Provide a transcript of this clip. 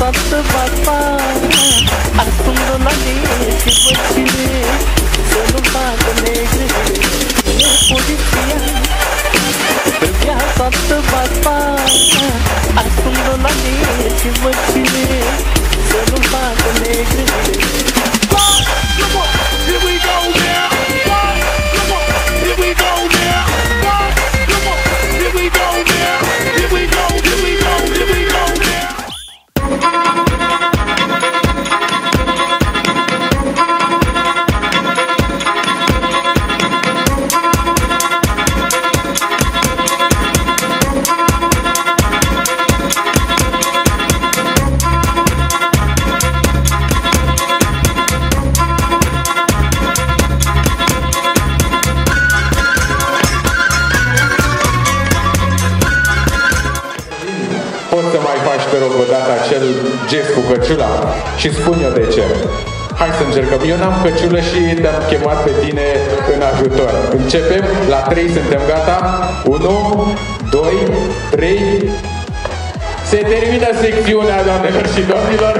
সত বাবা আর সুন্দর লাগে শিবছিলে চলো পাগলে পড়িছিয়া দুর্গা সত বাবা আর সুন্দর লাগে শিবছিলে চলো পাগলে faci, te rog, o dată acel gest cu căciula și spun eu de ce. Hai să încercăm. Eu n-am căciulă și te-am chemat pe tine în ajutor. Începem. La 3 suntem gata. 1, 2, 3. Se termină secțiunea, doamnelor și domnilor.